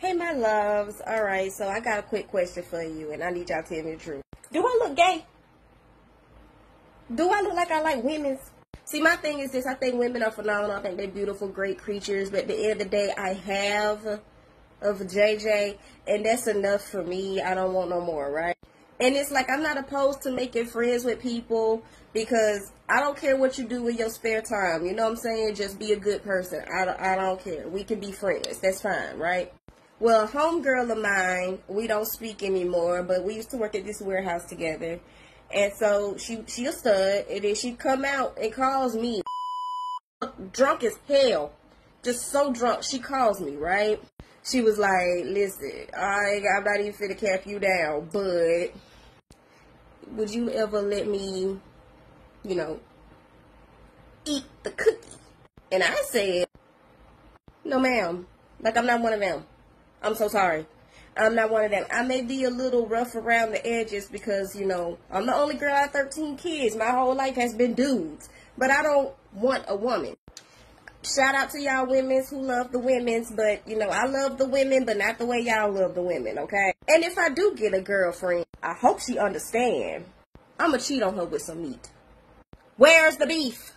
Hey, my loves. All right, so I got a quick question for you, and I need y'all to tell me the truth. Do I look gay? Do I look like I like women's? See, my thing is this. I think women are phenomenal. I think they're beautiful, great creatures. But at the end of the day, I have of JJ, and that's enough for me. I don't want no more, right? And it's like I'm not opposed to making friends with people because I don't care what you do with your spare time. You know what I'm saying? Just be a good person. I don't, I don't care. We can be friends. That's fine, right? Well, a homegirl of mine, we don't speak anymore, but we used to work at this warehouse together. And so she she a stud, and then she come out and calls me drunk as hell, just so drunk. She calls me right. She was like, "Listen, I I'm not even finna cap you down, but would you ever let me, you know, eat the cookie?" And I said, "No, ma'am. Like I'm not one of them. I'm so sorry." I'm not one of them. I may be a little rough around the edges because, you know, I'm the only girl out 13 kids. My whole life has been dudes. But I don't want a woman. Shout out to y'all women's who love the women's, but you know, I love the women, but not the way y'all love the women, okay? And if I do get a girlfriend, I hope she understand. I'ma cheat on her with some meat. Where's the beef?